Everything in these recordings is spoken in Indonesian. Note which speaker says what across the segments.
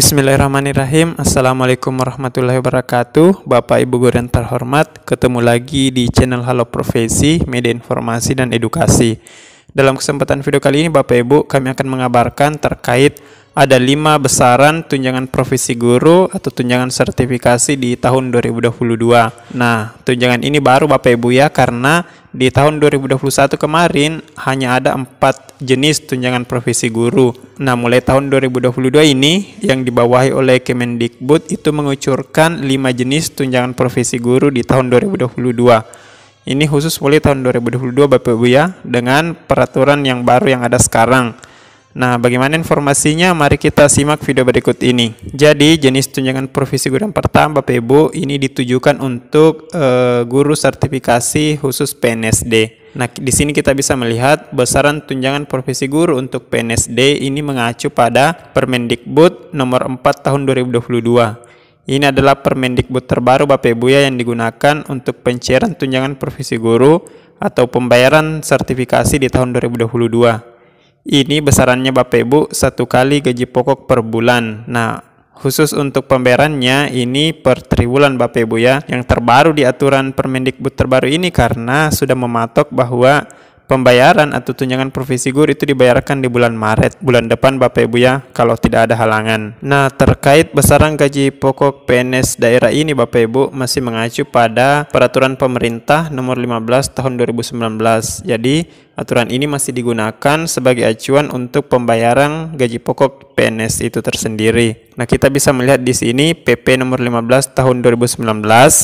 Speaker 1: Bismillahirrahmanirrahim. Assalamualaikum warahmatullahi wabarakatuh. Bapak Ibu Guru yang terhormat Ketemu lagi di channel Halo Profesi Media Informasi dan Edukasi. Dalam kesempatan video kali ini Bapak Ibu Kami akan mengabarkan terkait ada lima besaran tunjangan profesi guru atau tunjangan sertifikasi di tahun 2022. Nah, tunjangan ini baru Bapak Ibu ya karena di tahun 2021 kemarin hanya ada empat jenis tunjangan profesi guru. Nah, mulai tahun 2022 ini yang dibawahi oleh Kemendikbud itu mengucurkan lima jenis tunjangan profesi guru di tahun 2022. Ini khusus mulai tahun 2022 Bapak Ibu ya dengan peraturan yang baru yang ada sekarang. Nah, bagaimana informasinya? Mari kita simak video berikut ini. Jadi, jenis tunjangan profesi guru yang pertama, Bapak Ibu, ini ditujukan untuk uh, guru sertifikasi khusus PNSD. Nah, di sini kita bisa melihat besaran tunjangan profesi guru untuk PNSD ini mengacu pada Permendikbud nomor 4 tahun 2022. Ini adalah Permendikbud terbaru Bapak Ibu ya yang digunakan untuk pencairan tunjangan profesi guru atau pembayaran sertifikasi di tahun 2022. Ini besarannya Bapak Ibu satu kali gaji pokok per bulan. Nah, khusus untuk pembayarannya ini per triwulan Bapak Ibu ya. Yang terbaru di aturan Permendikbud terbaru ini karena sudah mematok bahwa pembayaran atau tunjangan profesi guru itu dibayarkan di bulan Maret bulan depan Bapak Ibu ya kalau tidak ada halangan. Nah terkait besaran gaji pokok PNS daerah ini Bapak Ibu masih mengacu pada peraturan pemerintah nomor 15 tahun 2019. Jadi aturan ini masih digunakan sebagai acuan untuk pembayaran gaji pokok PNS itu tersendiri. Nah, kita bisa melihat di sini PP nomor 15 tahun 2019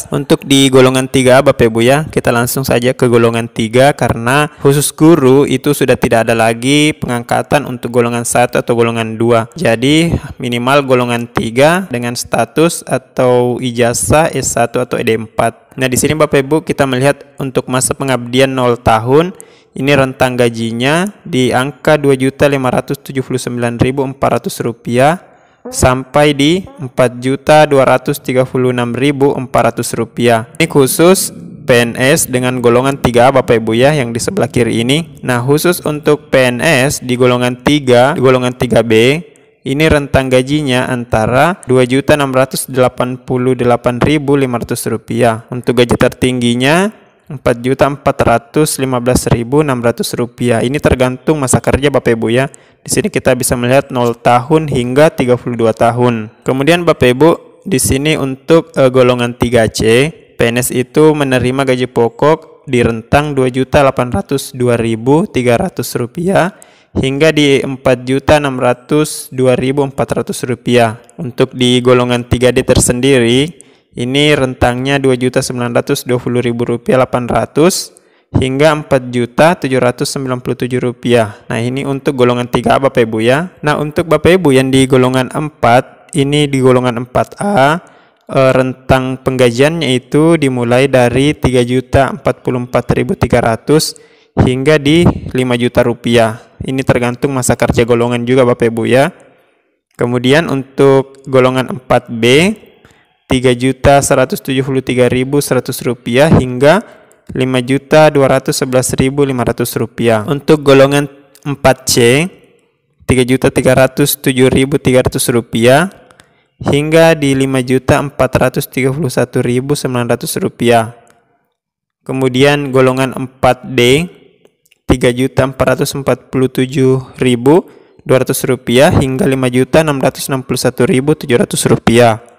Speaker 1: untuk di golongan 3 Bapak Ibu ya. Kita langsung saja ke golongan 3 karena khusus guru itu sudah tidak ada lagi pengangkatan untuk golongan 1 atau golongan 2. Jadi, minimal golongan 3 dengan status atau ijazah S1 atau ED4. Nah, di sini Bapak Ibu kita melihat untuk masa pengabdian 0 tahun ini rentang gajinya di angka Rp2.579.400 sampai di Rp4.236.400. Ini khusus PNS dengan golongan 3 Bapak Ibu ya yang di sebelah kiri ini. Nah, khusus untuk PNS di golongan 3, di golongan 3B ini rentang gajinya antara Rp2.688.500. Untuk gaji tertingginya Rp4.415.600. Ini tergantung masa kerja Bapak Ibu ya. Di sini kita bisa melihat 0 tahun hingga 32 tahun. Kemudian Bapak Ibu, di sini untuk uh, golongan 3C, PNS itu menerima gaji pokok di rentang Rp2.802.300 hingga di Rp4.602.400. Untuk di golongan 3D tersendiri, ini rentangnya Rp2.920.800 hingga Rp4.797.000. Nah, ini untuk golongan 3 Bapak Ibu ya. Nah, untuk Bapak Ibu yang di golongan 4, ini di golongan 4A eh, rentang penggajiannya itu dimulai dari Rp3.044.300 hingga di Rp5 juta rupiah. Ini tergantung masa kerja golongan juga Bapak Ibu ya. Kemudian untuk golongan 4B Rp3.173.100 hingga Rp5.211.500. Untuk golongan 4C Rp3.307.300 hingga di Rp5.431.900. Kemudian golongan 4D Rp3.447.200 hingga Rp5.661.700.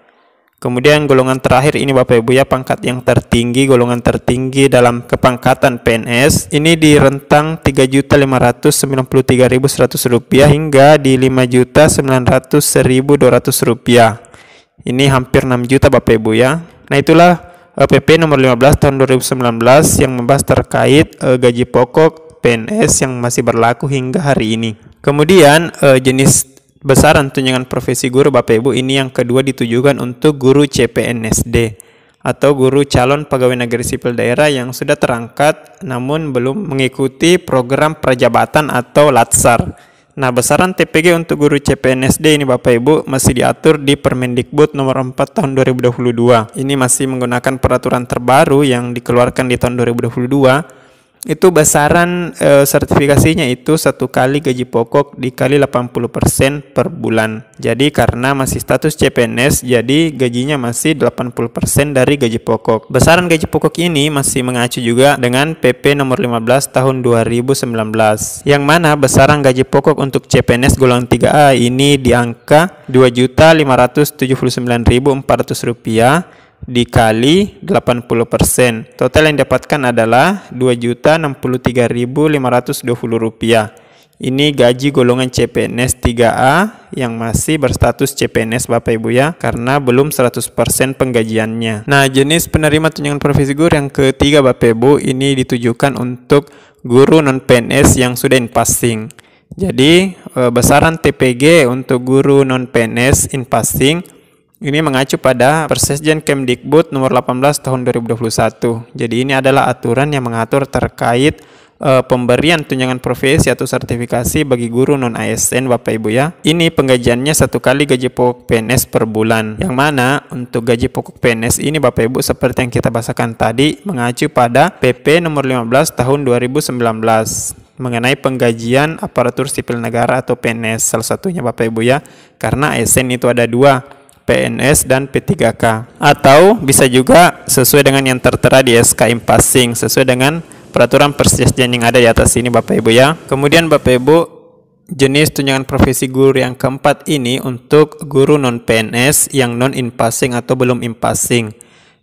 Speaker 1: Kemudian golongan terakhir ini Bapak Ibu ya pangkat yang tertinggi, golongan tertinggi dalam kepangkatan PNS ini di rentang Rp3.593.100 hingga di Rp5.900.200. Ini hampir 6 juta Bapak Ibu ya. Nah itulah PP nomor 15 tahun 2019 yang membahas terkait uh, gaji pokok PNS yang masih berlaku hingga hari ini. Kemudian uh, jenis besaran tunjangan profesi guru Bapak Ibu ini yang kedua ditujukan untuk guru CPNSD atau guru calon pegawai negeri sipil daerah yang sudah terangkat namun belum mengikuti program prajabatan atau latsar. Nah, besaran TPG untuk guru CPNSD ini Bapak Ibu masih diatur di Permendikbud nomor 4 tahun 2022. Ini masih menggunakan peraturan terbaru yang dikeluarkan di tahun 2022 itu besaran e, sertifikasinya itu satu kali gaji pokok dikali 80% per bulan. Jadi karena masih status CPNS, jadi gajinya masih 80% dari gaji pokok. Besaran gaji pokok ini masih mengacu juga dengan PP nomor 15 tahun 2019. Yang mana besaran gaji pokok untuk CPNS golongan 3A ini di angka 2.579.400 rupiah dikali 80%. Total yang didapatkan adalah Rp2.063.520. Ini gaji golongan CPNS 3A yang masih berstatus CPNS Bapak Ibu ya karena belum 100% penggajiannya. Nah, jenis penerima tunjangan profesi guru yang ketiga Bapak Ibu ini ditujukan untuk guru non PNS yang sudah in passing. Jadi, eh, besaran TPG untuk guru non PNS in passing ini mengacu pada Persesjen Kemdikbud nomor 18 tahun 2021. Jadi ini adalah aturan yang mengatur terkait uh, pemberian tunjangan profesi atau sertifikasi bagi guru non ASN Bapak Ibu ya. Ini penggajiannya satu kali gaji pokok PNS per bulan. Yang mana untuk gaji pokok PNS ini Bapak Ibu seperti yang kita bahasakan tadi mengacu pada PP nomor 15 tahun 2019 mengenai penggajian aparatur sipil negara atau PNS salah satunya Bapak Ibu ya. Karena ASN itu ada dua PNS dan P3K atau bisa juga sesuai dengan yang tertera di SK Impasing sesuai dengan peraturan persisjen yang ada di atas ini Bapak Ibu ya. Kemudian Bapak Ibu jenis tunjangan profesi guru yang keempat ini untuk guru non PNS yang non impasing atau belum impasing.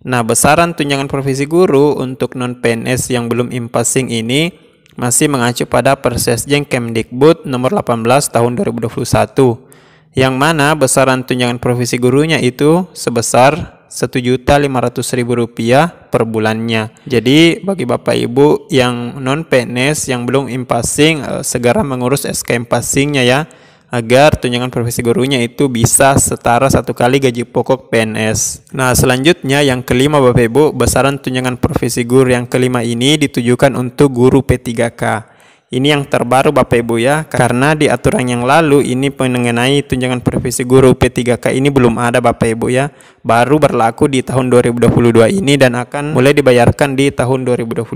Speaker 1: Nah, besaran tunjangan profesi guru untuk non PNS yang belum impasing ini masih mengacu pada Persesjen Kemdikbud nomor 18 tahun 2021 yang mana besaran tunjangan profesi gurunya itu sebesar Rp1.500.000 per bulannya. Jadi bagi Bapak Ibu yang non PNS yang belum impasing eh, segera mengurus SK impasingnya ya agar tunjangan profesi gurunya itu bisa setara satu kali gaji pokok PNS. Nah selanjutnya yang kelima Bapak Ibu besaran tunjangan profesi guru yang kelima ini ditujukan untuk guru P3K. Ini yang terbaru Bapak Ibu ya, karena di aturan yang lalu ini mengenai tunjangan profesi guru P3K ini belum ada Bapak Ibu ya, baru berlaku di tahun 2022 ini dan akan mulai dibayarkan di tahun 2022.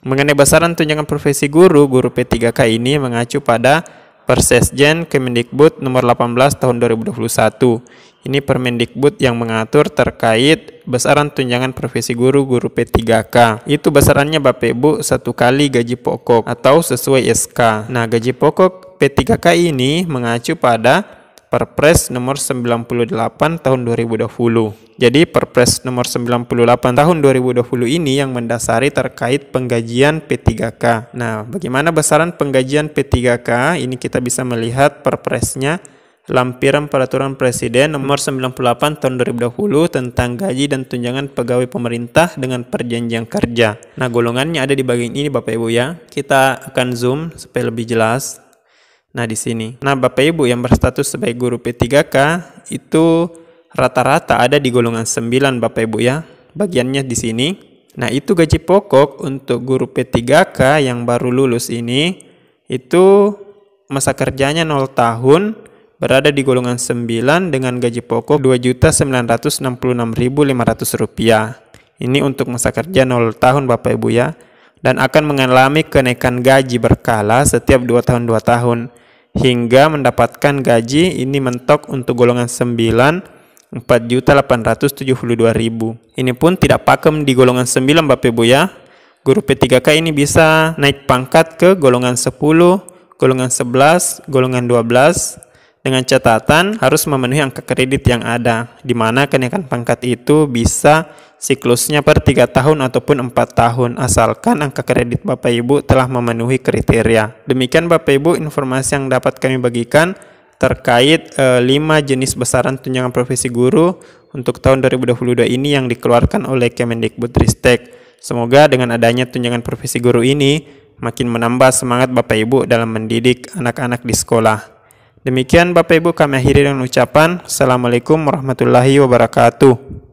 Speaker 1: Mengenai besaran tunjangan profesi guru, guru P3K ini mengacu pada Persesjen Kemendikbud nomor 18 tahun 2021 ini Permendikbud yang mengatur terkait besaran tunjangan profesi guru guru P3K. Itu besarannya Bapak Ibu satu kali gaji pokok atau sesuai SK. Nah, gaji pokok P3K ini mengacu pada Perpres nomor 98 tahun 2020. Jadi Perpres nomor 98 tahun 2020 ini yang mendasari terkait penggajian P3K. Nah, bagaimana besaran penggajian P3K? Ini kita bisa melihat Perpresnya Lampiran Peraturan Presiden Nomor 98 Tahun 2020 tentang gaji dan tunjangan pegawai pemerintah dengan perjanjian kerja. Nah, golongannya ada di bagian ini Bapak Ibu ya. Kita akan zoom supaya lebih jelas. Nah, di sini. Nah, Bapak Ibu yang berstatus sebagai guru P3K itu rata-rata ada di golongan 9 Bapak Ibu ya. Bagiannya di sini. Nah, itu gaji pokok untuk guru P3K yang baru lulus ini itu masa kerjanya 0 tahun berada di golongan 9 dengan gaji pokok Rp2.966.500. Ini untuk masa kerja 0 tahun Bapak Ibu ya. Dan akan mengalami kenaikan gaji berkala setiap 2 tahun 2 tahun. Hingga mendapatkan gaji ini mentok untuk golongan 9 Rp4.872.000. Ini pun tidak pakem di golongan 9 Bapak Ibu ya. Guru P3K ini bisa naik pangkat ke golongan 10, golongan 11, golongan 12, dengan catatan harus memenuhi angka kredit yang ada, di mana kenaikan pangkat itu bisa siklusnya per 3 tahun ataupun 4 tahun, asalkan angka kredit Bapak Ibu telah memenuhi kriteria. Demikian Bapak Ibu informasi yang dapat kami bagikan terkait e, eh, 5 jenis besaran tunjangan profesi guru untuk tahun 2022 ini yang dikeluarkan oleh Kemendikbudristek. Semoga dengan adanya tunjangan profesi guru ini makin menambah semangat Bapak Ibu dalam mendidik anak-anak di sekolah. Demikian Bapak Ibu kami akhiri dengan ucapan Assalamualaikum warahmatullahi wabarakatuh.